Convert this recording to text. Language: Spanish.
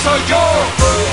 soy yo.